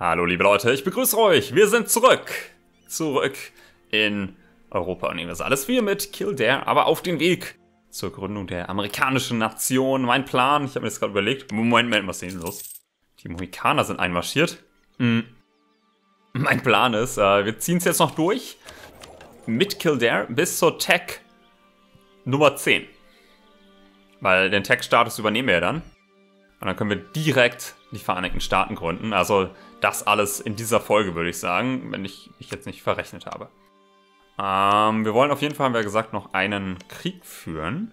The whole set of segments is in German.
Hallo liebe Leute, ich begrüße euch. Wir sind zurück. Zurück in Europa Universales 4 mit Kildare, aber auf den Weg zur Gründung der amerikanischen Nation. Mein Plan, ich habe mir das gerade überlegt. Moment, Moment, was ist denn los? Die Mohikaner sind einmarschiert. Hm. Mein Plan ist, äh, wir ziehen es jetzt noch durch mit Kildare bis zur Tech Nummer 10. Weil den Tech-Status übernehmen wir ja dann. Und dann können wir direkt die Vereinigten Staaten gründen. Also das alles in dieser Folge, würde ich sagen, wenn ich mich jetzt nicht verrechnet habe. Ähm, wir wollen auf jeden Fall, haben wir gesagt, noch einen Krieg führen.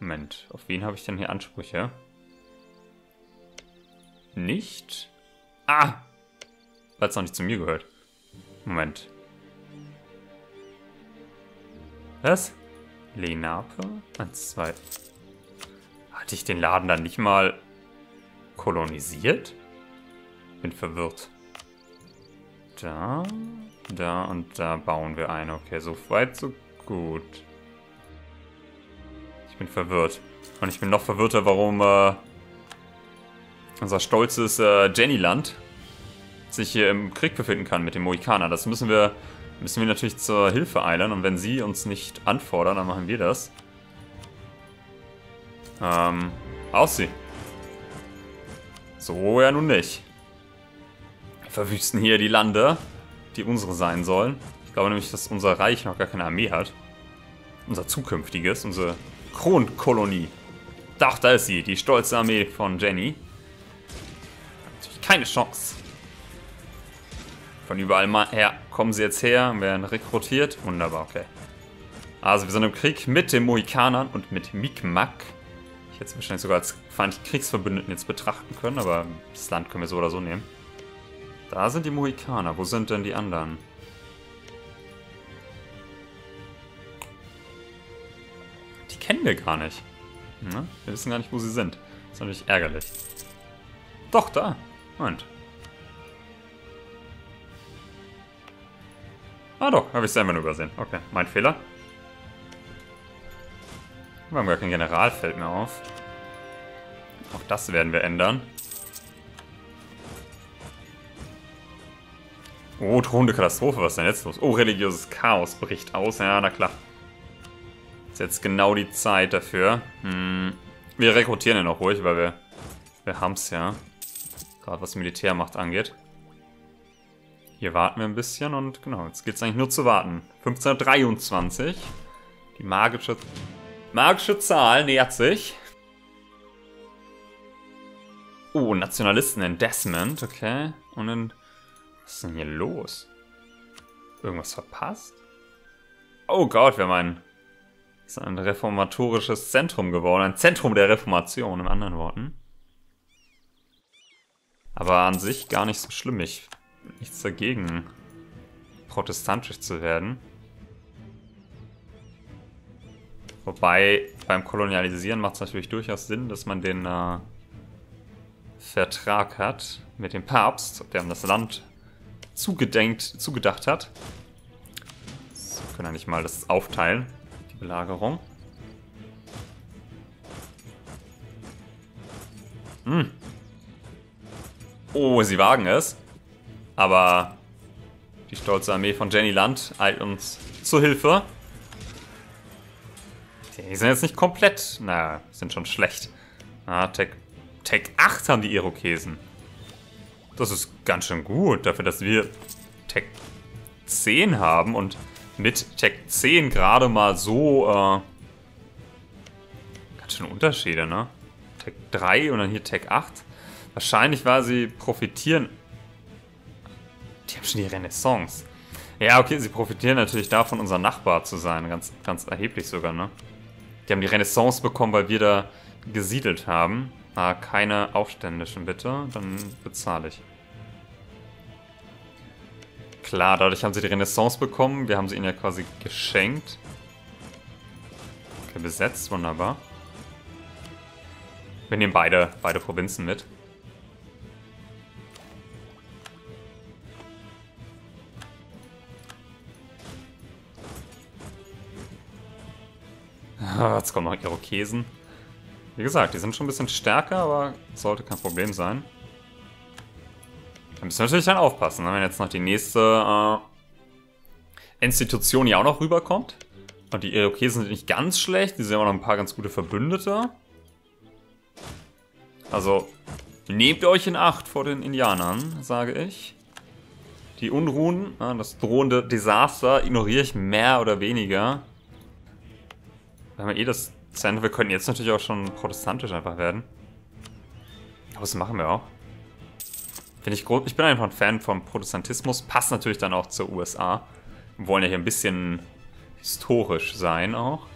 Moment, auf wen habe ich denn hier Ansprüche? Nicht? Ah! Weil es noch nicht zu mir gehört. Moment. Was? Lenape? Eins, zwei. Hatte ich den Laden dann nicht mal kolonisiert? Bin verwirrt. Da, da und da bauen wir eine. Okay, so weit, so gut. Ich bin verwirrt. Und ich bin noch verwirrter, warum äh, unser stolzes äh, Jennyland sich hier im Krieg befinden kann mit dem Mohikaner. Das müssen wir, müssen wir natürlich zur Hilfe eilen. Und wenn sie uns nicht anfordern, dann machen wir das. Ähm, aussehen. So ja nun nicht. Verwüsten hier die Lande, die unsere sein sollen. Ich glaube nämlich, dass unser Reich noch gar keine Armee hat. Unser zukünftiges, unsere Kronkolonie. Doch, da ist sie, die stolze Armee von Jenny. Natürlich keine Chance. Von überall mal her kommen sie jetzt her, werden rekrutiert. Wunderbar, okay. Also wir sind im Krieg mit den Mohikanern und mit Mikmak. Ich hätte es wahrscheinlich sogar als feindliche Kriegsverbündeten jetzt betrachten können, aber das Land können wir so oder so nehmen. Da sind die Mohikaner. Wo sind denn die anderen? Die kennen wir gar nicht. Ne? Wir wissen gar nicht, wo sie sind. Das ist natürlich ärgerlich. Doch, da. Moment. Ah doch, habe ich selber nur übersehen. Okay, mein Fehler. Wir haben gar kein General, fällt mir auf. Auch das werden wir ändern. Oh, drohende Katastrophe, was ist denn jetzt los? Oh, religiöses Chaos bricht aus. Ja, na klar. Ist jetzt genau die Zeit dafür. Hm. Wir rekrutieren ja noch ruhig, weil wir, wir haben es ja. Gerade was Militärmacht angeht. Hier warten wir ein bisschen und genau, jetzt geht es eigentlich nur zu warten. 1523. Die magische Magische Zahl nähert sich. Oh, Nationalisten in Desmond, okay. Und dann... Was ist denn hier los? Irgendwas verpasst? Oh Gott, wir haben ein... ist ein reformatorisches Zentrum geworden. Ein Zentrum der Reformation, in anderen Worten. Aber an sich gar nicht so schlimm. Ich nichts dagegen, protestantisch zu werden. Wobei beim Kolonialisieren macht es natürlich durchaus Sinn, dass man den äh, Vertrag hat mit dem Papst, der an das Land zugedenkt, zugedacht hat. So, können wir nicht mal das aufteilen, die Belagerung. Hm. Oh, sie wagen es. Aber die stolze Armee von Jenny Land eilt uns zur Hilfe. Die sind jetzt nicht komplett. Na, sind schon schlecht. Ah, Tech, Tech 8 haben die Irokesen. Das ist ganz schön gut, dafür, dass wir Tech 10 haben und mit Tech 10 gerade mal so, äh, ganz schön Unterschiede, ne? Tech 3 und dann hier Tech 8. Wahrscheinlich, weil sie profitieren. Die haben schon die Renaissance. Ja, okay, sie profitieren natürlich davon, unser Nachbar zu sein. Ganz, ganz erheblich sogar, ne? Die haben die Renaissance bekommen, weil wir da gesiedelt haben. Ah, keine Aufständischen, bitte. Dann bezahle ich. Klar, dadurch haben sie die Renaissance bekommen. Wir haben sie ihnen ja quasi geschenkt. Okay, besetzt, wunderbar. Wir nehmen beide, beide Provinzen mit. Jetzt kommen noch Irokesen. Wie gesagt, die sind schon ein bisschen stärker, aber sollte kein Problem sein. Da müssen wir natürlich dann aufpassen, ne? wenn jetzt noch die nächste äh, Institution hier auch noch rüberkommt. Und die Irokesen sind nicht ganz schlecht, die sind auch noch ein paar ganz gute Verbündete. Also, nehmt euch in Acht vor den Indianern, sage ich. Die Unruhen, das drohende Desaster ignoriere ich mehr oder weniger. Wir haben eh das Zentrum, wir könnten jetzt natürlich auch schon protestantisch einfach werden. Aber das machen wir auch. Finde ich groß. Ich bin einfach ein Fan vom Protestantismus. Passt natürlich dann auch zur USA. Wir wollen ja hier ein bisschen historisch sein auch.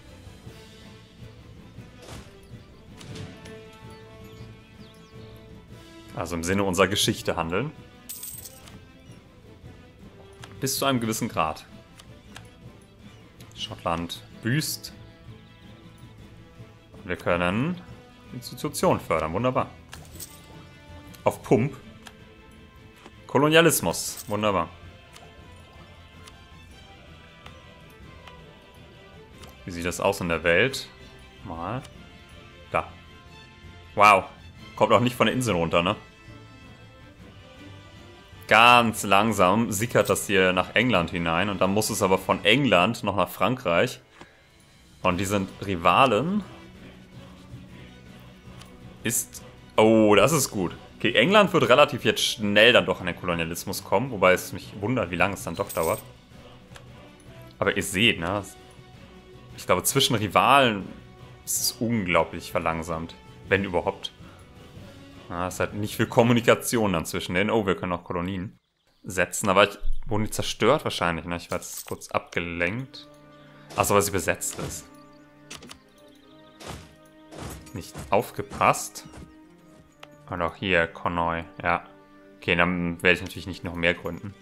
Also im Sinne unserer Geschichte handeln. Bis zu einem gewissen Grad. Schottland büßt. Wir können Institutionen fördern. Wunderbar. Auf Pump. Kolonialismus. Wunderbar. Wie sieht das aus in der Welt? Mal. Da. Wow. Kommt auch nicht von der Insel runter, ne? Ganz langsam sickert das hier nach England hinein. Und dann muss es aber von England noch nach Frankreich. Und die sind Rivalen. Ist... Oh, das ist gut. Okay, England wird relativ jetzt schnell dann doch an den Kolonialismus kommen. Wobei es mich wundert, wie lange es dann doch dauert. Aber ihr seht, ne? Ich glaube, zwischen Rivalen ist es unglaublich verlangsamt. Wenn überhaupt. Ja, ist halt nicht viel Kommunikation dann zwischen denen. Oh, wir können auch Kolonien setzen. Aber ich, wurden die zerstört wahrscheinlich, ne? Ich war jetzt kurz abgelenkt. Achso, weil sie besetzt ist. Nicht aufgepasst. Und auch hier, Konoi, ja. Okay, dann werde ich natürlich nicht noch mehr gründen.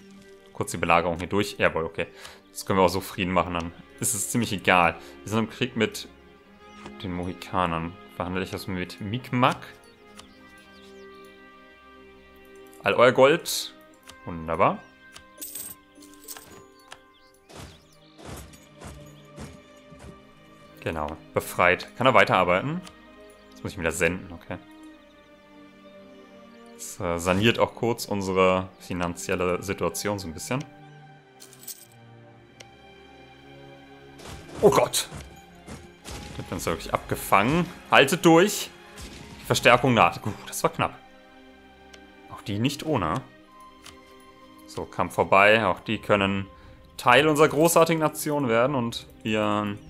Kurz die Belagerung hier durch. Jawohl, okay. Das können wir auch so Frieden machen, dann ist es ziemlich egal. Wir sind im Krieg mit den Mohikanern. Verhandle ich das mit Mikmak? All euer Gold. Wunderbar. Genau, befreit. Kann er weiterarbeiten? Muss ich wieder senden, okay. Das äh, saniert auch kurz unsere finanzielle Situation so ein bisschen. Oh Gott. Wird uns wirklich abgefangen. Haltet durch. Die Verstärkung naht. Uh, das war knapp. Auch die nicht ohne. So, kam vorbei. Auch die können Teil unserer großartigen Nation werden und ihren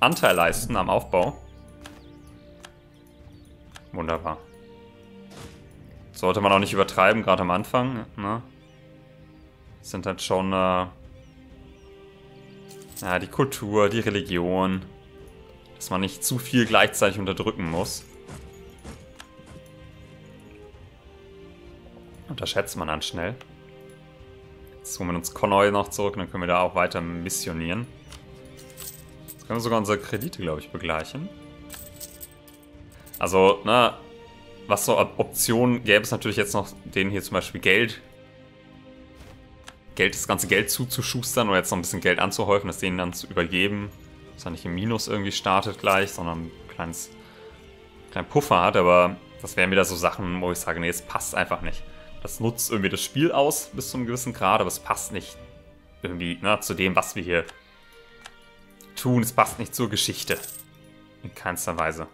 Anteil leisten am Aufbau. Wunderbar. Sollte man auch nicht übertreiben, gerade am Anfang. Ne? sind halt schon äh, ja, die Kultur, die Religion. Dass man nicht zu viel gleichzeitig unterdrücken muss. Unterschätzt man dann schnell. Jetzt holen wir uns Konoi noch zurück, dann können wir da auch weiter missionieren. Jetzt können wir sogar unsere Kredite, glaube ich, begleichen. Also, na, was so Optionen gäbe es natürlich jetzt noch, denen hier zum Beispiel Geld Geld, das ganze Geld zuzuschustern oder jetzt noch ein bisschen Geld anzuhäufen, das denen dann zu übergeben. Dass er nicht im Minus irgendwie startet gleich, sondern ein kleines, kleinen Puffer hat. Aber das wären wieder so Sachen, wo ich sage, nee, es passt einfach nicht. Das nutzt irgendwie das Spiel aus bis zu einem gewissen Grad, aber es passt nicht irgendwie ne, zu dem, was wir hier tun. Es passt nicht zur Geschichte. In keinster Weise.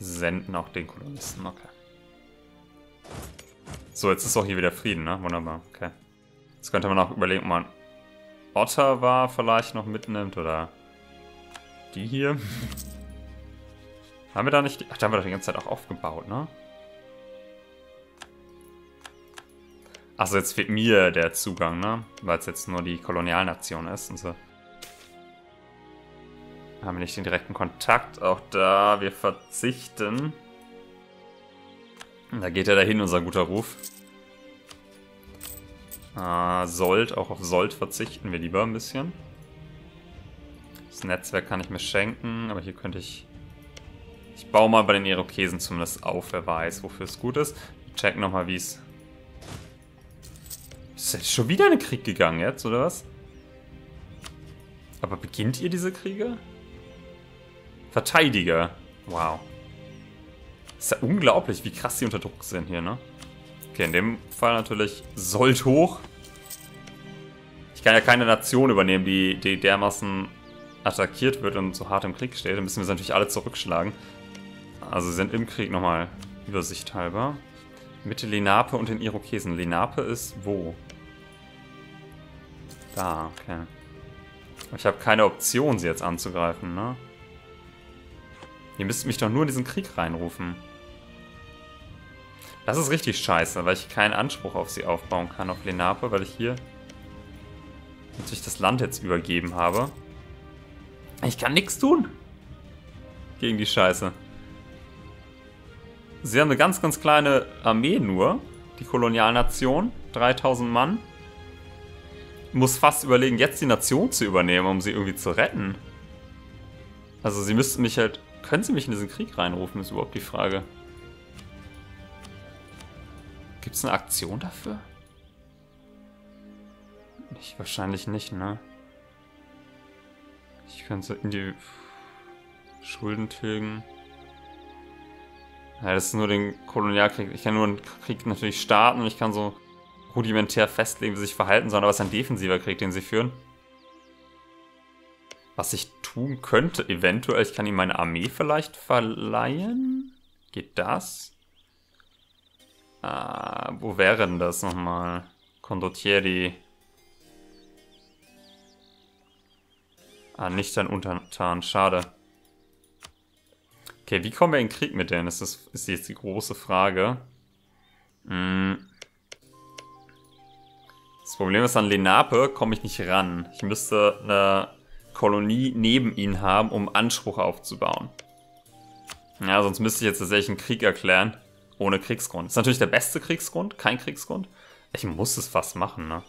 Senden auch den Kolonisten, okay. So, jetzt ist auch hier wieder Frieden, ne? Wunderbar, okay. Jetzt könnte man auch überlegen, ob man Ottawa vielleicht noch mitnimmt oder die hier. haben wir da nicht... Ach, da haben wir doch die ganze Zeit auch aufgebaut, ne? Achso, jetzt fehlt mir der Zugang, ne? Weil es jetzt nur die Kolonialnation ist und so. Haben wir nicht den direkten Kontakt. Auch da, wir verzichten. Da geht ja dahin, unser guter Ruf. Äh, Sold, auch auf Sold verzichten wir lieber ein bisschen. Das Netzwerk kann ich mir schenken, aber hier könnte ich... Ich baue mal bei den Irokesen zumindest auf, wer weiß, wofür es gut ist. Wir checken nochmal, wie es... Ist jetzt schon wieder ein Krieg gegangen jetzt, oder was? Aber beginnt ihr diese Kriege? Verteidiger. Wow. ist ja unglaublich, wie krass die unter Druck sind hier, ne? Okay, in dem Fall natürlich Sold hoch. Ich kann ja keine Nation übernehmen, die, die dermaßen attackiert wird und so hart im Krieg steht. Dann müssen wir sie natürlich alle zurückschlagen. Also sie sind im Krieg nochmal Übersicht halber. Mitte Lenape und den Irokesen. Lenape ist wo? Da, okay. Ich habe keine Option, sie jetzt anzugreifen, ne? Ihr müsst mich doch nur in diesen Krieg reinrufen. Das ist richtig scheiße, weil ich keinen Anspruch auf sie aufbauen kann, auf Lenape, weil ich hier natürlich das Land jetzt übergeben habe. Ich kann nichts tun. Gegen die Scheiße. Sie haben eine ganz, ganz kleine Armee nur. Die Kolonialnation. 3000 Mann. Muss fast überlegen, jetzt die Nation zu übernehmen, um sie irgendwie zu retten. Also sie müssten mich halt... Können sie mich in diesen Krieg reinrufen, ist überhaupt die Frage. Gibt es eine Aktion dafür? Ich wahrscheinlich nicht, ne? Ich könnte in die Schulden tilgen. Ja, das ist nur den Kolonialkrieg. Ich kann nur einen Krieg natürlich starten und ich kann so rudimentär festlegen, wie sie sich verhalten sollen, aber es ist ein defensiver Krieg, den sie führen. Was ich tun könnte, eventuell, ich kann ihm meine Armee vielleicht verleihen. Geht das? Ah, wo wäre denn das nochmal? Condottieri. Ah, nicht ein Untertan, schade. Okay, wie kommen wir in Krieg mit denen? Das ist, ist jetzt die große Frage. Hm. Das Problem ist, an Lenape komme ich nicht ran. Ich müsste eine Kolonie neben ihnen haben, um Anspruch aufzubauen. Ja, sonst müsste ich jetzt tatsächlich einen Krieg erklären. Ohne Kriegsgrund. Ist natürlich der beste Kriegsgrund, kein Kriegsgrund. Ich muss es fast machen, ne?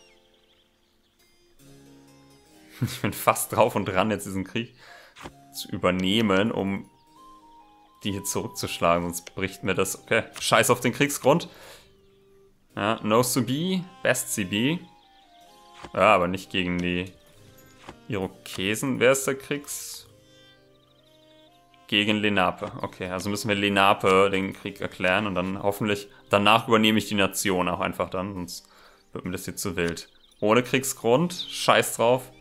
Ich bin fast drauf und dran, jetzt diesen Krieg zu übernehmen, um die hier zurückzuschlagen, sonst bricht mir das. Okay, scheiß auf den Kriegsgrund. Ja, no Subi, best CB. Ja, aber nicht gegen die Irokesen. Wer ist der Kriegs... Gegen Lenape. Okay, also müssen wir Lenape den Krieg erklären und dann hoffentlich... Danach übernehme ich die Nation auch einfach dann, sonst wird mir das hier zu wild. Ohne Kriegsgrund, scheiß drauf.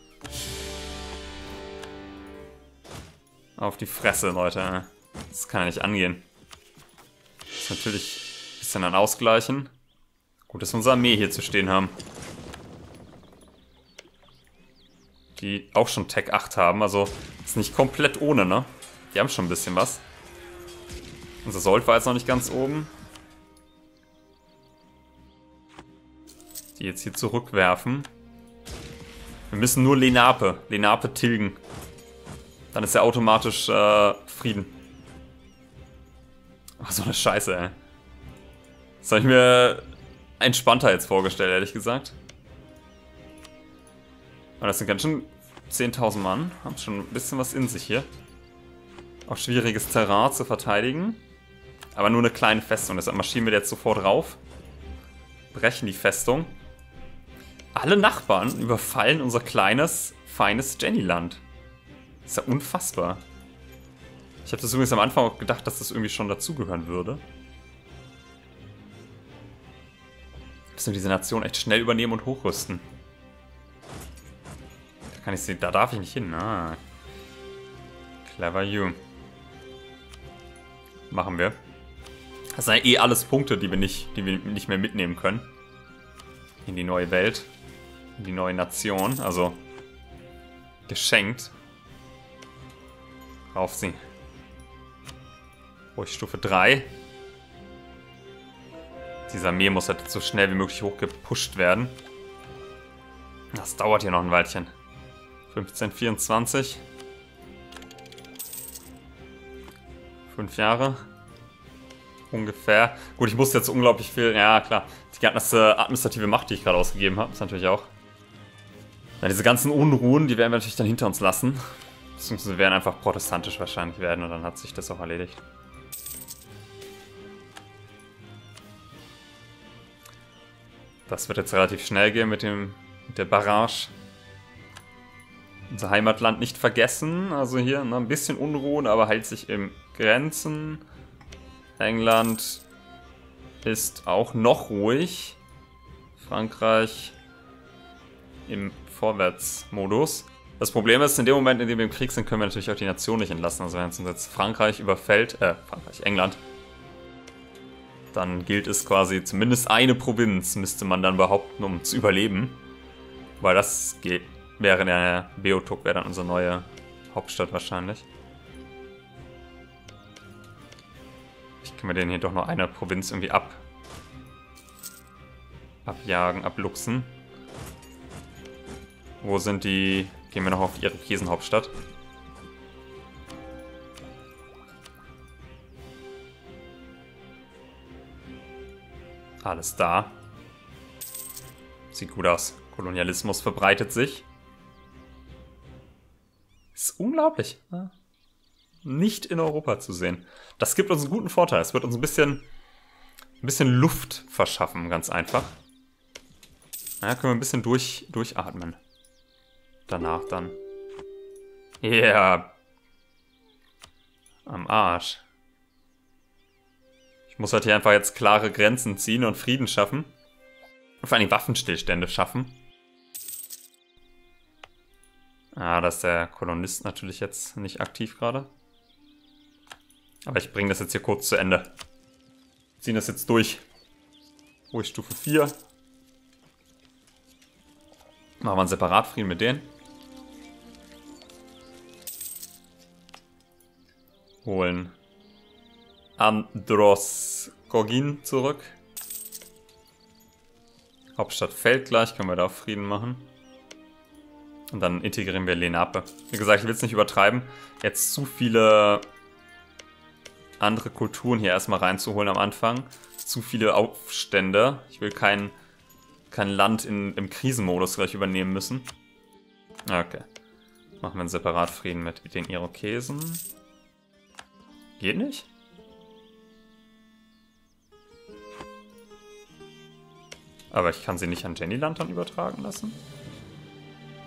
Auf die Fresse, Leute. Das kann ja nicht angehen. Das ist natürlich ein bisschen ein Ausgleichen. Gut, dass wir unsere Armee hier zu stehen haben. Die auch schon Tech 8 haben, also ist nicht komplett ohne, ne? Die haben schon ein bisschen was. Unser Sold war jetzt noch nicht ganz oben. Die jetzt hier zurückwerfen. Wir müssen nur Lenape, Lenape tilgen. Dann ist er automatisch äh, Frieden. Ach, so eine Scheiße, ey. Das habe ich mir entspannter jetzt vorgestellt, ehrlich gesagt. Aber das sind ganz schön 10.000 Mann. Haben schon ein bisschen was in sich hier. Auch schwieriges Terrain zu verteidigen. Aber nur eine kleine Festung. Deshalb marschieren wir jetzt sofort rauf. Brechen die Festung. Alle Nachbarn überfallen unser kleines, feines Jennyland. ist ja unfassbar. Ich habe das übrigens am Anfang auch gedacht, dass das irgendwie schon dazugehören würde. Müssen wir diese Nation echt schnell übernehmen und hochrüsten. Kann ich sie, da darf ich nicht hin. Ah. Clever you. Machen wir. Das sind ja eh alles Punkte, die wir nicht, die wir nicht mehr mitnehmen können. In die neue Welt. In die neue Nation. Also geschenkt. Auf sie. Ruhig Stufe 3. Diese Armee muss halt so schnell wie möglich hochgepusht werden. Das dauert hier noch ein Weilchen. 1524. Fünf Jahre. Ungefähr. Gut, ich musste jetzt unglaublich viel... Ja, klar. Die ganze administrative Macht, die ich gerade ausgegeben habe, ist natürlich auch... Ja, diese ganzen Unruhen, die werden wir natürlich dann hinter uns lassen. Beziehungsweise werden einfach protestantisch wahrscheinlich werden und dann hat sich das auch erledigt. Das wird jetzt relativ schnell gehen mit, dem, mit der Barrage. Unser Heimatland nicht vergessen. Also hier ne, ein bisschen Unruhen, aber hält sich im Grenzen. England ist auch noch ruhig. Frankreich im Vorwärtsmodus. Das Problem ist, in dem Moment, in dem wir im Krieg sind, können wir natürlich auch die Nation nicht entlassen. Also wenn uns jetzt Frankreich überfällt, äh, Frankreich, England, dann gilt es quasi, zumindest eine Provinz müsste man dann behaupten, um zu überleben. Weil das geht, wäre der Beotuk, wäre dann unsere neue Hauptstadt wahrscheinlich. Ich kann mir den hier doch noch eine Provinz irgendwie ab abjagen, abluchsen. Wo sind die Gehen wir noch auf ihre Käsenhauptstadt. Alles da. Sieht gut aus. Kolonialismus verbreitet sich. Ist unglaublich. Nicht in Europa zu sehen. Das gibt uns einen guten Vorteil. Es wird uns ein bisschen, ein bisschen Luft verschaffen, ganz einfach. Ja, können wir ein bisschen durch, durchatmen danach dann. Ja. Yeah. Am Arsch. Ich muss halt hier einfach jetzt klare Grenzen ziehen und Frieden schaffen. Und vor allem Waffenstillstände schaffen. Ah, da ist der Kolonist natürlich jetzt nicht aktiv gerade. Aber ich bringe das jetzt hier kurz zu Ende. Ziehen das jetzt durch. Ruhig Stufe 4. Machen wir einen Separatfrieden mit denen. holen Androskogin zurück. Hauptstadt fällt gleich, können wir da Frieden machen. Und dann integrieren wir Lenape. Wie gesagt, ich will es nicht übertreiben. Jetzt zu viele andere Kulturen hier erstmal reinzuholen am Anfang. Zu viele Aufstände. Ich will kein, kein Land in, im Krisenmodus gleich übernehmen müssen. Okay. Machen wir einen Separatfrieden mit den Irokesen. Geht nicht? Aber ich kann sie nicht an Jenny Lantern übertragen lassen?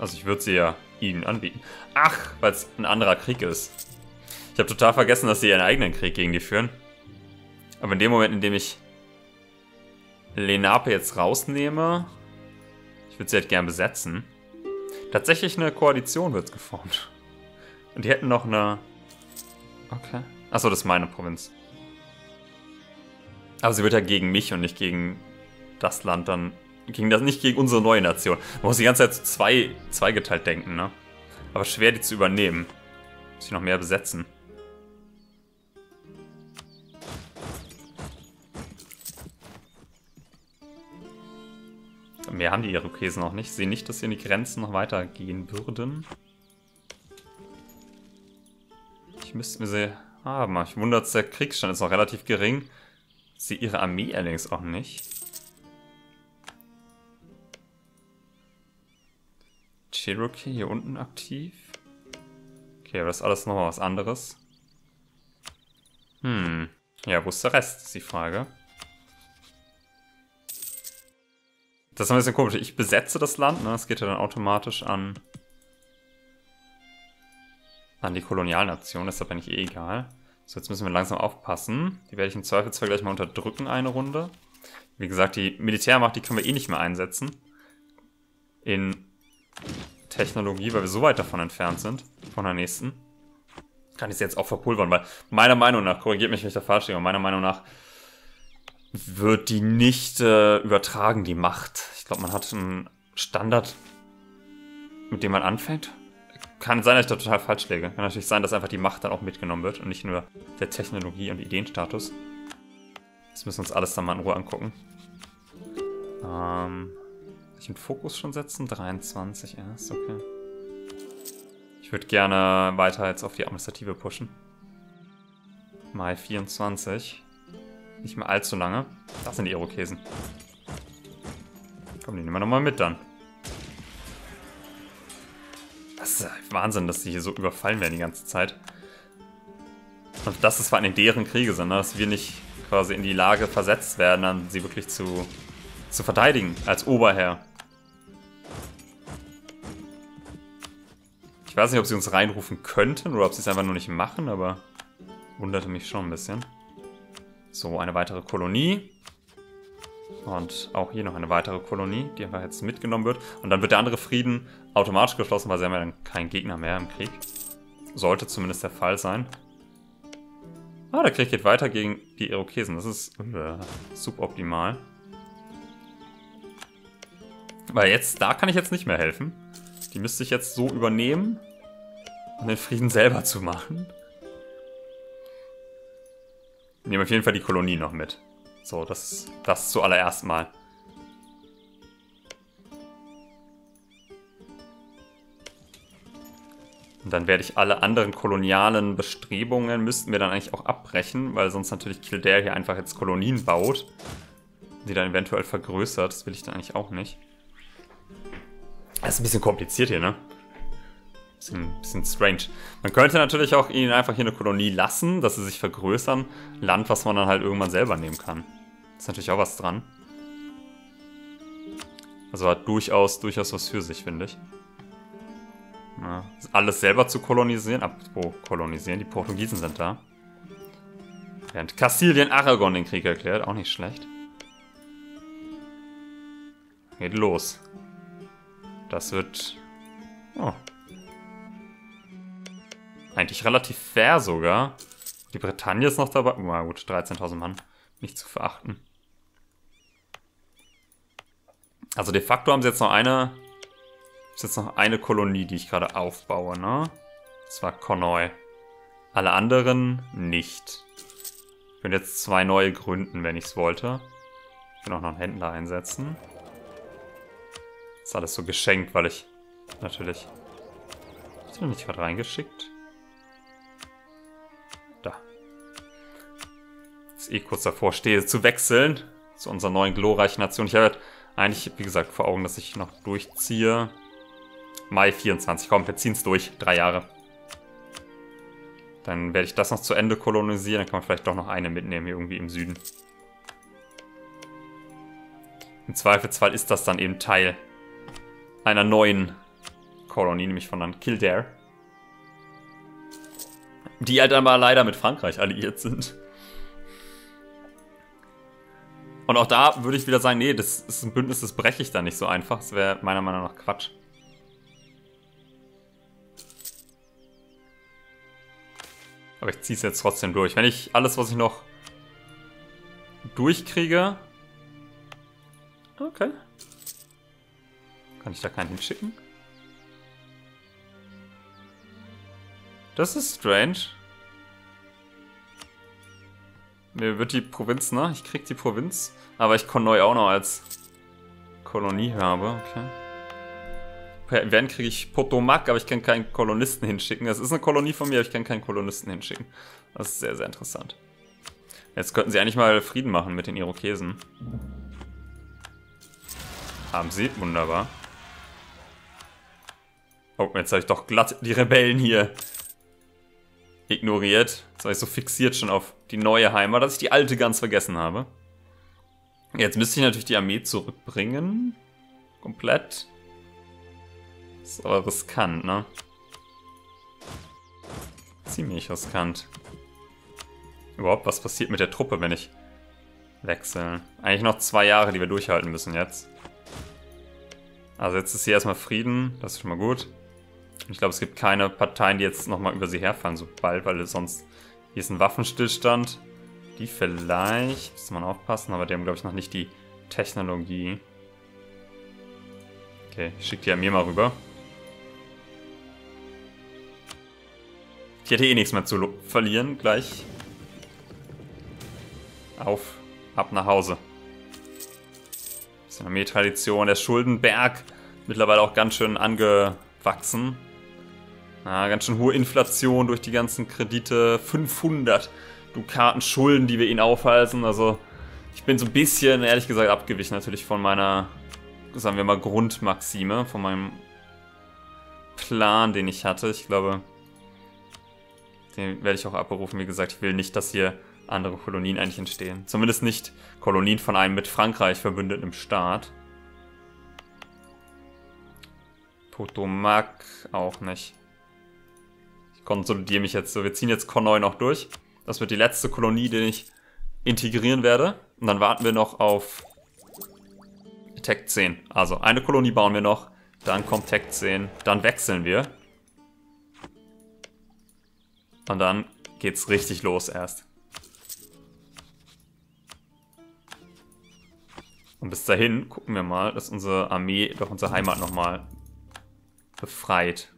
Also ich würde sie ja ihnen anbieten. Ach, weil es ein anderer Krieg ist. Ich habe total vergessen, dass sie ihren eigenen Krieg gegen die führen. Aber in dem Moment, in dem ich Lenape jetzt rausnehme, ich würde sie halt gern besetzen. Tatsächlich eine Koalition wird geformt. Und die hätten noch eine... Okay. Achso, das ist meine Provinz. Aber sie wird ja gegen mich und nicht gegen das Land dann. Gegen das, nicht gegen unsere neue Nation. Man muss die ganze Zeit zwei, zweigeteilt denken, ne? Aber schwer, die zu übernehmen. Muss ich noch mehr besetzen. Mehr haben die Irokesen noch nicht. Ich sehe nicht, dass sie in die Grenzen noch weitergehen würden. Ich müsste mir sie haben. Ich wundert, der Kriegsstand ist noch relativ gering. Sie ihre Armee allerdings auch nicht. Cherokee hier unten aktiv. Okay, aber das ist alles nochmal was anderes. Hm. Ja, wo ist der Rest, ist die Frage. Das ist ein bisschen komisch. Ich besetze das Land, ne? Das geht ja dann automatisch an an die Kolonialnation, ist aber nicht eh egal. So, jetzt müssen wir langsam aufpassen. Die werde ich im Zweifelsfall gleich mal unterdrücken, eine Runde. Wie gesagt, die Militärmacht, die können wir eh nicht mehr einsetzen. In Technologie, weil wir so weit davon entfernt sind, von der nächsten. Kann ich sie jetzt auch verpulvern, weil meiner Meinung nach, korrigiert mich, wenn ich da falsch liege, meiner Meinung nach wird die nicht äh, übertragen, die Macht. Ich glaube, man hat einen Standard, mit dem man anfängt. Kann sein, dass ich da total falsch lege. Kann natürlich sein, dass einfach die Macht dann auch mitgenommen wird und nicht nur der Technologie- und Ideenstatus. Das müssen wir uns alles dann mal in Ruhe angucken. Ähm, ich den Fokus schon setzen? 23 erst, okay. Ich würde gerne weiter jetzt auf die Administrative pushen. Mai 24. Nicht mehr allzu lange. Das sind die Irokesen. Komm, die nehmen wir nochmal mit dann. Das ist Wahnsinn, dass die hier so überfallen werden die ganze Zeit. Und das ist vor allem deren Kriege sind, ne? dass wir nicht quasi in die Lage versetzt werden, dann sie wirklich zu, zu verteidigen als Oberherr. Ich weiß nicht, ob sie uns reinrufen könnten oder ob sie es einfach nur nicht machen, aber wunderte mich schon ein bisschen. So, eine weitere Kolonie. Und auch hier noch eine weitere Kolonie, die einfach jetzt mitgenommen wird. Und dann wird der andere Frieden automatisch geschlossen, weil sie haben ja dann keinen Gegner mehr im Krieg. Sollte zumindest der Fall sein. Ah, der Krieg geht weiter gegen die Irokesen. Das ist äh, suboptimal. Weil jetzt, da kann ich jetzt nicht mehr helfen. Die müsste ich jetzt so übernehmen, um den Frieden selber zu machen. Nehmen auf jeden Fall die Kolonie noch mit. So, das, das zuallererst mal. Und dann werde ich alle anderen kolonialen Bestrebungen, müssten wir dann eigentlich auch abbrechen, weil sonst natürlich Kildare hier einfach jetzt Kolonien baut. Die dann eventuell vergrößert. Das will ich dann eigentlich auch nicht. Das ist ein bisschen kompliziert hier, ne? Bisschen, bisschen strange. Man könnte natürlich auch ihnen einfach hier eine Kolonie lassen, dass sie sich vergrößern. Land, was man dann halt irgendwann selber nehmen kann. Ist natürlich auch was dran. Also hat durchaus, durchaus was für sich, finde ich. Ja, alles selber zu kolonisieren. Apropos kolonisieren, die Portugiesen sind da. Während Kastilien Aragon den Krieg erklärt, auch nicht schlecht. Geht los. Das wird... Oh. Eigentlich relativ fair sogar. Die Bretagne ist noch dabei. Na oh, gut, 13.000 Mann. Nicht zu verachten. Also de facto haben sie jetzt noch eine... Ist jetzt noch eine Kolonie, die ich gerade aufbaue, ne? Das war Konoi. Alle anderen nicht. Ich könnte jetzt zwei neue gründen, wenn ich es wollte. Ich kann auch noch einen Händler einsetzen. Ist alles so geschenkt, weil ich natürlich... Hast du mich gerade reingeschickt? Da. Jetzt eh kurz davor stehe zu wechseln zu unserer neuen glorreichen Nation. Ich habe halt eigentlich, wie gesagt, vor Augen, dass ich noch durchziehe. Mai 24, komm, wir ziehen es durch. Drei Jahre. Dann werde ich das noch zu Ende kolonisieren. Dann kann man vielleicht doch noch eine mitnehmen, hier irgendwie im Süden. Im Zweifelsfall ist das dann eben Teil einer neuen Kolonie, nämlich von dann Kildare. Die halt aber leider mit Frankreich alliiert sind. Und auch da würde ich wieder sagen, nee, das ist ein Bündnis, das breche ich da nicht so einfach. Das wäre meiner Meinung nach Quatsch. Aber ich ziehe es jetzt trotzdem durch. Wenn ich alles, was ich noch durchkriege... Okay. Kann ich da keinen hinschicken? Das ist strange. Mir wird die Provinz, ne? Ich krieg die Provinz. Aber ich Konoi auch noch als Kolonie habe. Okay. Event kriege ich Potomac, aber ich kann keinen Kolonisten hinschicken. Das ist eine Kolonie von mir, aber ich kann keinen Kolonisten hinschicken. Das ist sehr, sehr interessant. Jetzt könnten sie eigentlich mal Frieden machen mit den Irokesen. Haben sie? Wunderbar. Oh, jetzt habe ich doch glatt die Rebellen hier ignoriert. Jetzt war ich so fixiert schon auf die neue Heimat, dass ich die alte ganz vergessen habe. Jetzt müsste ich natürlich die Armee zurückbringen. Komplett. Ist aber riskant, ne? Ziemlich riskant. Überhaupt, was passiert mit der Truppe, wenn ich wechsle? Eigentlich noch zwei Jahre, die wir durchhalten müssen jetzt. Also jetzt ist hier erstmal Frieden, das ist schon mal gut. Ich glaube, es gibt keine Parteien, die jetzt nochmal über sie herfahren, so bald, weil sonst... Hier ist ein Waffenstillstand. Die vielleicht... Muss man aufpassen, aber die haben, glaube ich, noch nicht die Technologie. Okay, ich schicke die Armee mal rüber. Ich hätte eh nichts mehr zu verlieren, gleich. Auf, ab nach Hause. Bisschen Armeetradition, der Schuldenberg. Mittlerweile auch ganz schön angewachsen. Ja, ganz schön hohe Inflation durch die ganzen Kredite. 500 Dukaten Schulden, die wir ihnen aufhalsen. Also ich bin so ein bisschen, ehrlich gesagt, abgewichen natürlich von meiner, sagen wir mal, Grundmaxime, von meinem Plan, den ich hatte. Ich glaube, den werde ich auch abberufen. Wie gesagt, ich will nicht, dass hier andere Kolonien eigentlich entstehen. Zumindest nicht Kolonien von einem mit Frankreich verbündeten Staat. Potomac auch nicht konsolidiere mich jetzt so. Wir ziehen jetzt Konoi noch durch. Das wird die letzte Kolonie, die ich integrieren werde. Und dann warten wir noch auf Tech 10. Also eine Kolonie bauen wir noch, dann kommt Tech 10, dann wechseln wir. Und dann geht's richtig los erst. Und bis dahin gucken wir mal, dass unsere Armee doch unsere Heimat nochmal befreit.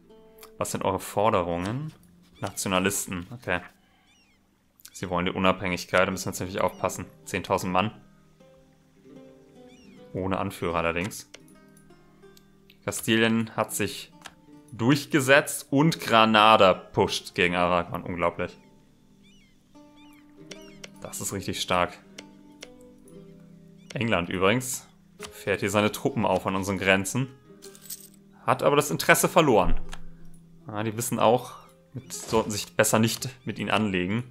Was sind eure Forderungen? Nationalisten, okay. Sie wollen die Unabhängigkeit, da müssen wir natürlich aufpassen. 10.000 Mann. Ohne Anführer allerdings. Kastilien hat sich durchgesetzt und Granada pusht gegen Aragon. Unglaublich. Das ist richtig stark. England übrigens fährt hier seine Truppen auf an unseren Grenzen. Hat aber das Interesse verloren. Ja, die wissen auch, sollten sich besser nicht mit ihnen anlegen.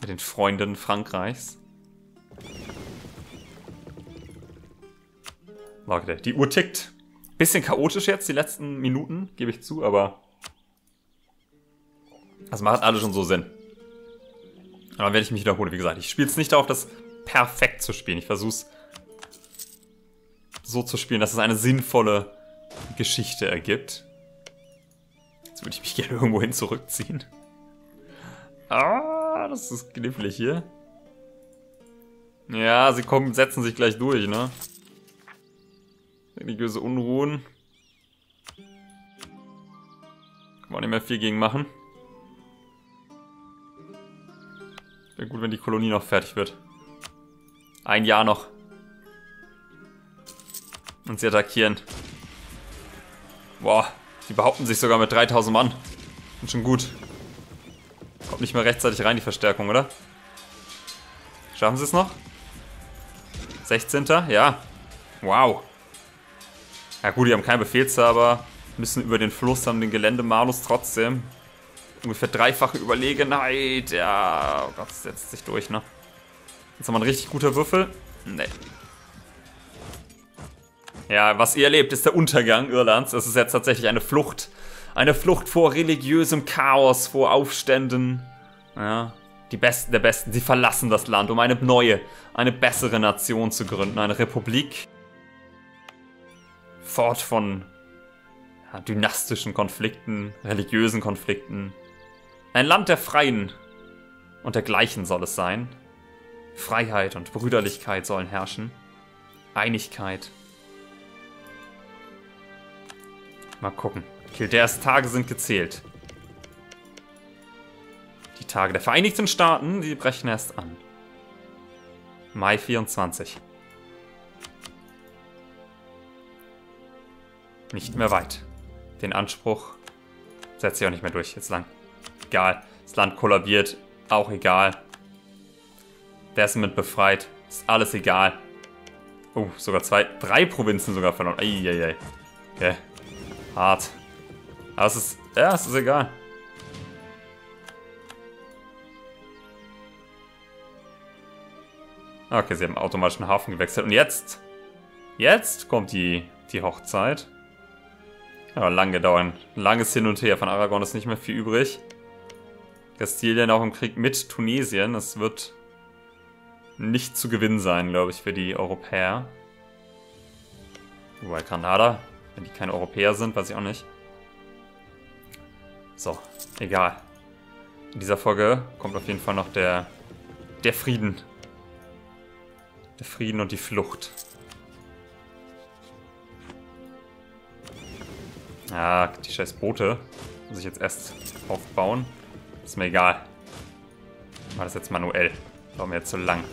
Mit den Freunden Frankreichs. Leute, die Uhr tickt. Bisschen chaotisch jetzt, die letzten Minuten, gebe ich zu, aber... Das macht alles schon so Sinn. Aber werde ich mich wiederholen, wie gesagt. Ich spiele es nicht darauf, das perfekt zu spielen. Ich versuche es so zu spielen, dass es eine sinnvolle Geschichte ergibt. Jetzt würde ich mich gerne irgendwo hin zurückziehen. Ah, das ist knifflig hier. Ja, sie kommen, setzen sich gleich durch, ne? Religiöse Unruhen. Kann man nicht mehr viel gegen machen. Wäre gut, wenn die Kolonie noch fertig wird. Ein Jahr noch. Und sie attackieren. Boah, die behaupten sich sogar mit 3000 Mann. Und schon gut. Kommt nicht mehr rechtzeitig rein, die Verstärkung, oder? Schaffen sie es noch? 16. Ja. Wow. Ja gut, die haben keinen Befehlshaber. Müssen über den Fluss, haben den Geländemalus trotzdem. Ungefähr dreifache Überlegenheit. Ja, oh Gott, das setzt sich durch, ne? Jetzt haben wir ein richtig guter Würfel. Nee. Ja, was ihr erlebt, ist der Untergang Irlands. Es ist jetzt tatsächlich eine Flucht. Eine Flucht vor religiösem Chaos, vor Aufständen. Ja, die Besten der Besten, sie verlassen das Land, um eine neue, eine bessere Nation zu gründen. Eine Republik. Fort von ja, dynastischen Konflikten, religiösen Konflikten. Ein Land der Freien und dergleichen soll es sein. Freiheit und Brüderlichkeit sollen herrschen. Einigkeit. Mal gucken. Kildares Tage sind gezählt. Die Tage der Vereinigten Staaten, die brechen erst an. Mai 24. Nicht mehr weit. Den Anspruch setzt sich auch nicht mehr durch. Jetzt lang. Egal. Das Land kollabiert. Auch egal. Desmond befreit. Ist alles egal. Oh, sogar zwei, drei Provinzen sogar verloren. Eieiei. Okay. Hart. Aber es ist, ja, es ist egal. Okay, sie haben automatisch einen Hafen gewechselt. Und jetzt, jetzt kommt die, die Hochzeit. Ja, lang gedauert. Langes Hin und Her. Von Aragon ist nicht mehr viel übrig. Kastilien auch im Krieg mit Tunesien. Es wird nicht zu gewinnen sein, glaube ich, für die Europäer. Wobei Granada, wenn die keine Europäer sind, weiß ich auch nicht. So, egal. In dieser Folge kommt auf jeden Fall noch der, der Frieden. Der Frieden und die Flucht. Ja, die scheiß Boote muss ich jetzt erst aufbauen. Ist mir egal. Ich mach das jetzt manuell. Dauert mir jetzt zu lang.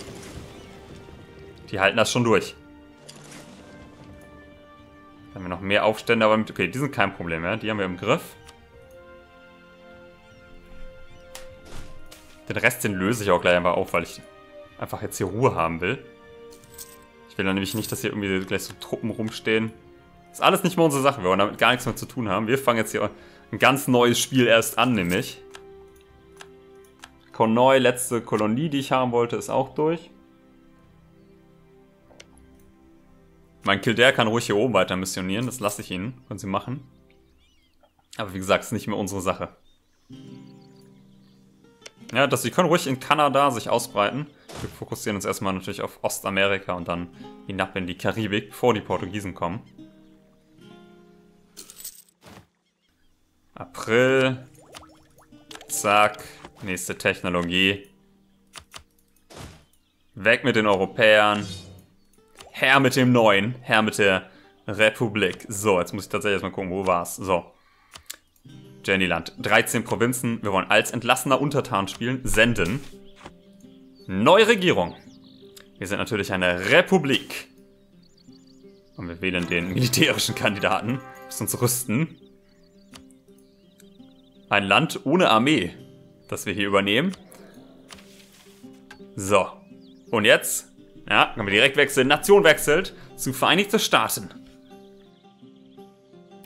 Die halten das schon durch. Dann haben wir noch mehr Aufstände, aber mit, okay, die sind kein Problem, ja? Die haben wir im Griff. Den Rest, den löse ich auch gleich einfach auf, weil ich einfach jetzt hier Ruhe haben will. Ich will dann nämlich nicht, dass hier irgendwie gleich so Truppen rumstehen. Das ist alles nicht mehr unsere Sache. Wir wollen damit gar nichts mehr zu tun haben. Wir fangen jetzt hier ein ganz neues Spiel erst an, nämlich. Kornoi, letzte Kolonie, die ich haben wollte, ist auch durch. Mein Kildare kann ruhig hier oben weiter missionieren, das lasse ich ihnen, können sie machen. Aber wie gesagt, ist nicht mehr unsere Sache. Ja, das, sie können ruhig in Kanada sich ausbreiten. Wir fokussieren uns erstmal natürlich auf Ostamerika und dann hinab in die Karibik, bevor die Portugiesen kommen. April. Zack. Nächste Technologie. Weg mit den Europäern. Herr mit dem Neuen. Herr mit der Republik. So, jetzt muss ich tatsächlich erstmal gucken, wo war's. So. Jennyland. 13 Provinzen. Wir wollen als entlassener Untertan spielen. Senden. Neue Regierung. Wir sind natürlich eine Republik. Und wir wählen den militärischen Kandidaten. Müssen uns rüsten. Ein Land ohne Armee, das wir hier übernehmen. So. Und jetzt, ja, können wir direkt wechseln. Nation wechselt zu Vereinigte Staaten.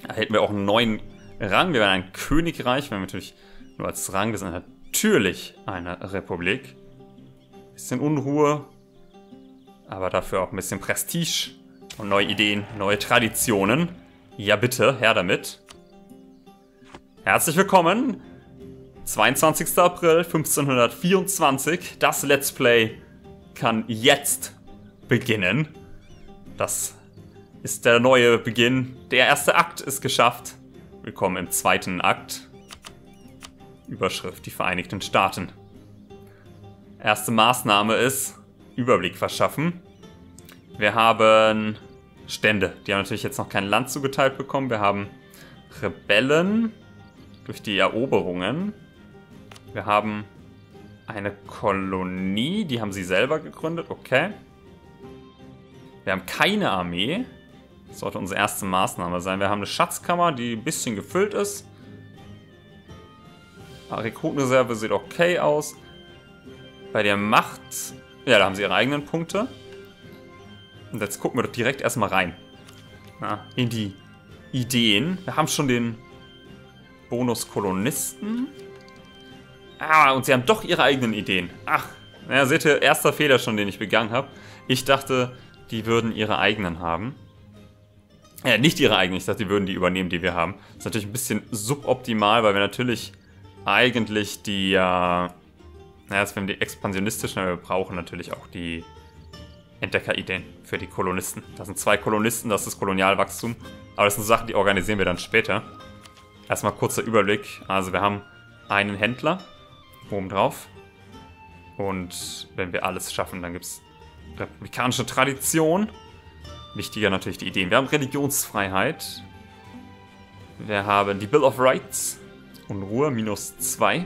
Da hätten wir auch einen neuen Rang. Wir wären ein Königreich. Wir haben natürlich nur als Rang. Wir sind natürlich eine Republik. Bisschen Unruhe. Aber dafür auch ein bisschen Prestige. Und neue Ideen, neue Traditionen. Ja bitte, her damit. Herzlich willkommen. 22. April 1524. Das Let's Play kann jetzt beginnen. Das ist der neue Beginn. Der erste Akt ist geschafft. Willkommen im zweiten Akt. Überschrift Die Vereinigten Staaten. Erste Maßnahme ist Überblick verschaffen. Wir haben Stände. Die haben natürlich jetzt noch kein Land zugeteilt bekommen. Wir haben Rebellen durch die Eroberungen. Wir haben eine Kolonie, die haben sie selber gegründet, okay. Wir haben keine Armee. Das sollte unsere erste Maßnahme sein. Wir haben eine Schatzkammer, die ein bisschen gefüllt ist. Rekrutenreserve sieht okay aus. Bei der Macht, ja, da haben sie ihre eigenen Punkte. Und jetzt gucken wir doch direkt erstmal rein. Na, in die Ideen. Wir haben schon den Bonus Kolonisten. Ah, und sie haben doch ihre eigenen Ideen. Ach, naja, seht ihr, erster Fehler schon, den ich begangen habe. Ich dachte, die würden ihre eigenen haben. Ja, nicht ihre eigenen, ich dachte, die würden die übernehmen, die wir haben. Das ist natürlich ein bisschen suboptimal, weil wir natürlich eigentlich die, äh, naja, das wären die expansionistischen, aber wir brauchen natürlich auch die Entdeckerideen für die Kolonisten. Das sind zwei Kolonisten, das ist Kolonialwachstum. Aber das sind Sachen, die organisieren wir dann später. Erstmal kurzer Überblick. Also wir haben einen Händler oben drauf. Und wenn wir alles schaffen, dann gibt es republikanische Tradition. Wichtiger natürlich die Ideen. Wir haben Religionsfreiheit. Wir haben die Bill of Rights. und Ruhe minus 2.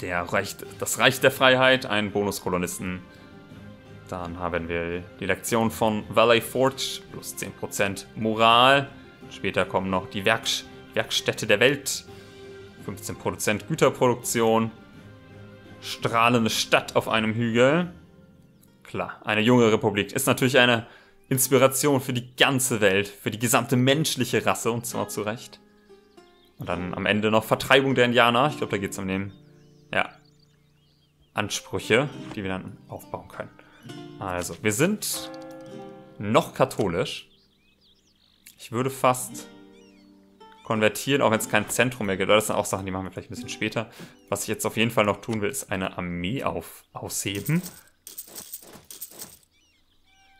Der Reich, das Reich der Freiheit, ein Bonuskolonisten. Dann haben wir die Lektion von Valley Forge, plus 10% Moral. Später kommen noch die Werk Werkstätte der Welt, 15% Güterproduktion, strahlende Stadt auf einem Hügel. Klar, eine junge Republik ist natürlich eine Inspiration für die ganze Welt, für die gesamte menschliche Rasse und zwar zu Recht. Und dann am Ende noch Vertreibung der Indianer. Ich glaube, da geht es um den, ja, Ansprüche, die wir dann aufbauen können. Also, wir sind noch katholisch. Ich würde fast konvertieren, auch wenn es kein Zentrum mehr gibt. Das sind auch Sachen, die machen wir vielleicht ein bisschen später. Was ich jetzt auf jeden Fall noch tun will, ist eine Armee auf, ausheben.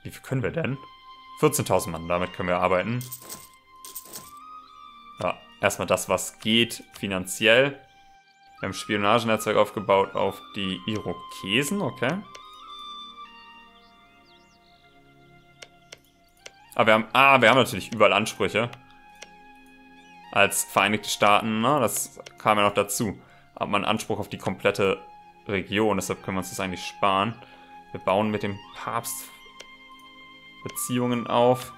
Wie viel können wir denn? 14.000 Mann, damit können wir arbeiten. Ja, erstmal das, was geht, finanziell. Wir haben Spionagenetzwerk aufgebaut auf die Irokesen, okay. Aber wir haben, ah, wir haben natürlich überall Ansprüche. Als Vereinigte Staaten, ne? das kam ja noch dazu. Hat man Anspruch auf die komplette Region, deshalb können wir uns das eigentlich sparen. Wir bauen mit dem Papst Beziehungen auf.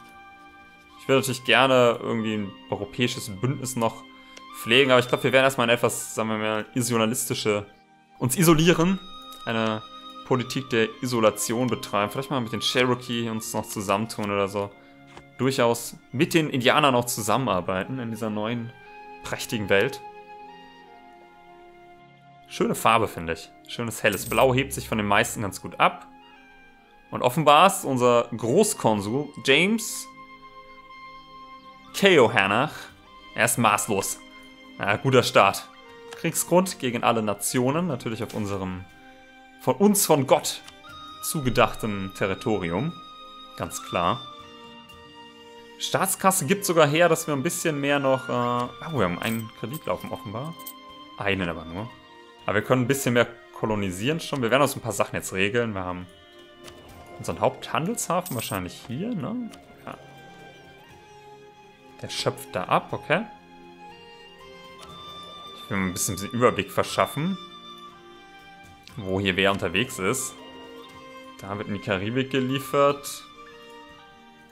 Ich würde natürlich gerne irgendwie ein europäisches Bündnis noch pflegen, aber ich glaube, wir werden erstmal ein etwas, sagen wir mal, isolalistische, uns isolieren. Eine Politik der Isolation betreiben. Vielleicht mal mit den Cherokee uns noch zusammentun oder so durchaus mit den Indianern auch zusammenarbeiten in dieser neuen prächtigen Welt. Schöne Farbe, finde ich. Schönes helles Blau hebt sich von den meisten ganz gut ab. Und offenbar ist unser Großkonsul James Keohanach. Er ist maßlos. Ja, guter Start. Kriegsgrund gegen alle Nationen, natürlich auf unserem von uns, von Gott zugedachtem Territorium. Ganz klar. Staatskasse gibt sogar her, dass wir ein bisschen mehr noch... Äh, oh, wir haben einen Kredit laufen offenbar. Einen aber nur. Aber wir können ein bisschen mehr kolonisieren schon. Wir werden uns ein paar Sachen jetzt regeln. Wir haben unseren Haupthandelshafen wahrscheinlich hier, ne? Ja. Der schöpft da ab, okay. Ich will mir ein bisschen den Überblick verschaffen, wo hier wer unterwegs ist. Da wird in die Karibik geliefert.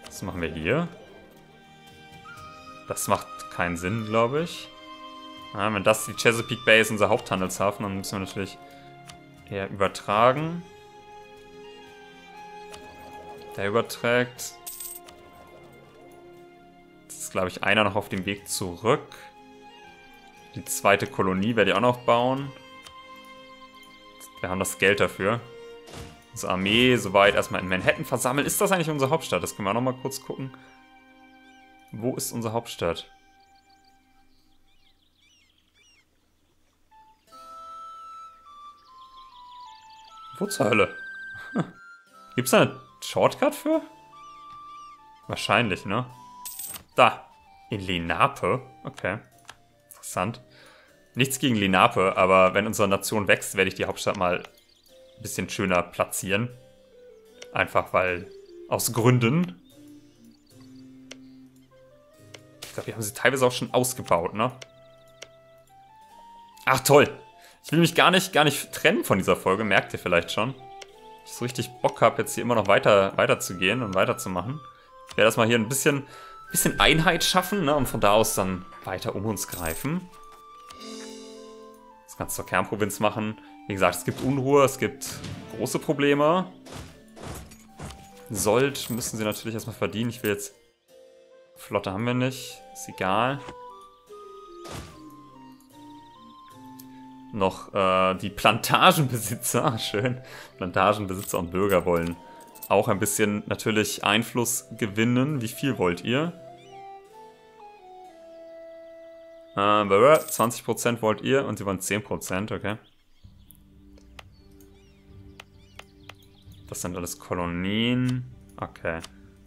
Was machen wir hier? Das macht keinen Sinn, glaube ich. Ja, wenn das die Chesapeake Bay ist, unser Haupthandelshafen, dann müssen wir natürlich eher übertragen. Der überträgt. Das ist, glaube ich, einer noch auf dem Weg zurück. Die zweite Kolonie werde ich auch noch bauen. Wir haben das Geld dafür. Unsere Armee soweit erstmal in Manhattan versammelt. Ist das eigentlich unsere Hauptstadt? Das können wir auch noch mal kurz gucken. Wo ist unsere Hauptstadt? Wo zur Hölle? Gibt es da eine Shortcut für? Wahrscheinlich, ne? Da. In Lenape. Okay. Interessant. Nichts gegen Lenape, aber wenn unsere Nation wächst, werde ich die Hauptstadt mal ein bisschen schöner platzieren. Einfach weil... Aus Gründen. Glaube, wir haben sie teilweise auch schon ausgebaut, ne? Ach, toll. Ich will mich gar nicht, gar nicht trennen von dieser Folge, merkt ihr vielleicht schon. Ich so richtig Bock habe, jetzt hier immer noch weiter, weiter zu gehen und weiterzumachen. Ich werde erstmal hier ein bisschen, bisschen Einheit schaffen ne, und von da aus dann weiter um uns greifen. Das kannst du zur Kernprovinz machen. Wie gesagt, es gibt Unruhe, es gibt große Probleme. Sold müssen sie natürlich erstmal verdienen. Ich will jetzt... Flotte haben wir nicht. Ist egal. Noch äh, die Plantagenbesitzer, schön, Plantagenbesitzer und Bürger wollen auch ein bisschen natürlich Einfluss gewinnen. Wie viel wollt ihr? Äh, 20% wollt ihr und sie wollen 10%, okay. Das sind alles Kolonien. Okay.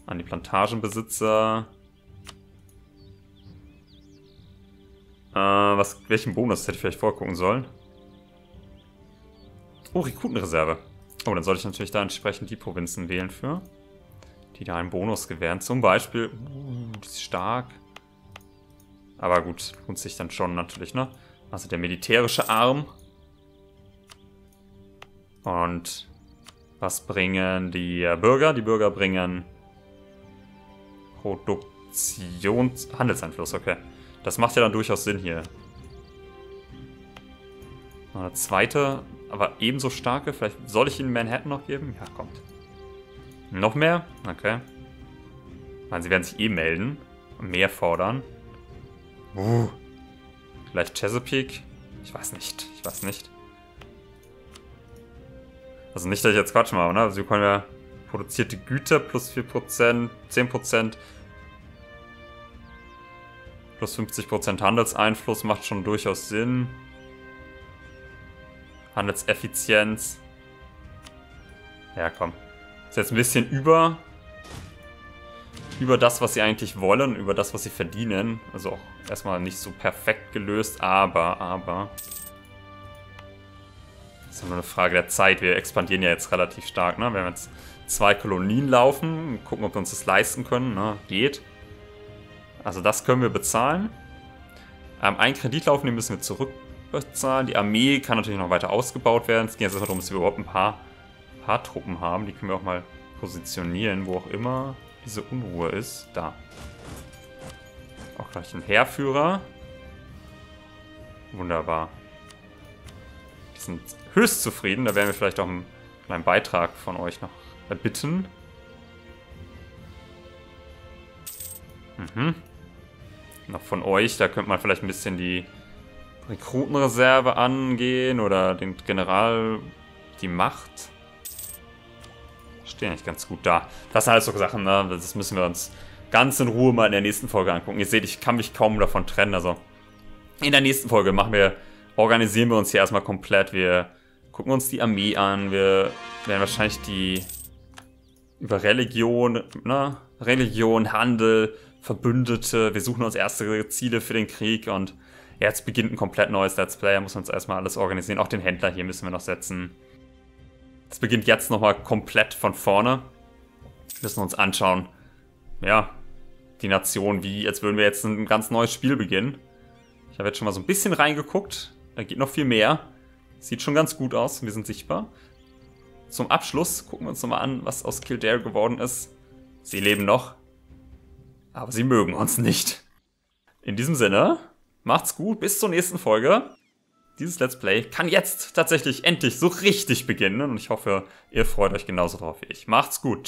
An die Plantagenbesitzer. Äh, was, welchen Bonus hätte ich vielleicht vorgucken sollen? Oh, Rekrutenreserve. Oh, dann sollte ich natürlich da entsprechend die Provinzen wählen für. Die da einen Bonus gewähren. Zum Beispiel, uh, die ist stark. Aber gut, lohnt sich dann schon natürlich, ne? Also der militärische Arm. Und was bringen die Bürger? Die Bürger bringen Produktions... Handelseinfluss, okay. Das macht ja dann durchaus Sinn hier. Eine zweite, aber ebenso starke. Vielleicht soll ich Ihnen Manhattan noch geben? Ja, kommt. Noch mehr? Okay. Meine, sie werden sich eh melden und mehr fordern. Uh. Vielleicht Chesapeake? Ich weiß nicht. Ich weiß nicht. Also nicht, dass ich jetzt Quatsch mache, ne? Also wir können ja produzierte Güter plus 4%, 10%, plus 50% Handelseinfluss macht schon durchaus Sinn. Handelseffizienz. Ja, komm. Ist jetzt ein bisschen über über das, was sie eigentlich wollen, über das, was sie verdienen. Also auch erstmal nicht so perfekt gelöst, aber, aber ist nur eine Frage der Zeit. Wir expandieren ja jetzt relativ stark. Ne? Wir haben jetzt zwei Kolonien laufen. Gucken, ob wir uns das leisten können. Ne? Geht. Also das können wir bezahlen. Ähm, einen Kredit laufen, den müssen wir zurückbezahlen. Die Armee kann natürlich noch weiter ausgebaut werden. Es geht jetzt erstmal darum, dass wir überhaupt ein paar, paar Truppen haben. Die können wir auch mal positionieren, wo auch immer diese Unruhe ist. Da. Auch gleich ein Heerführer. Wunderbar. Die sind höchst zufrieden. Da werden wir vielleicht auch einen kleinen Beitrag von euch noch erbitten. Mhm. Noch von euch, da könnte man vielleicht ein bisschen die Rekrutenreserve angehen oder den General, die Macht. Stehen eigentlich ganz gut da. Das sind alles so Sachen, ne? das müssen wir uns ganz in Ruhe mal in der nächsten Folge angucken. Ihr seht, ich kann mich kaum davon trennen. Also in der nächsten Folge machen wir, organisieren wir uns hier erstmal komplett. Wir gucken uns die Armee an. Wir werden wahrscheinlich die über Religion, ne? Religion, Handel, Verbündete. Wir suchen uns erste Ziele für den Krieg und jetzt beginnt ein komplett neues Let's Play. Da muss uns erstmal alles organisieren. Auch den Händler hier müssen wir noch setzen. Es beginnt jetzt nochmal komplett von vorne. Wir müssen uns anschauen, ja, die Nation, wie, als würden wir jetzt ein ganz neues Spiel beginnen. Ich habe jetzt schon mal so ein bisschen reingeguckt. Da geht noch viel mehr. Sieht schon ganz gut aus. Wir sind sichtbar. Zum Abschluss gucken wir uns nochmal an, was aus Kildare geworden ist. Sie leben noch. Aber sie mögen uns nicht. In diesem Sinne, macht's gut, bis zur nächsten Folge. Dieses Let's Play kann jetzt tatsächlich endlich so richtig beginnen und ich hoffe, ihr freut euch genauso drauf wie ich. Macht's gut.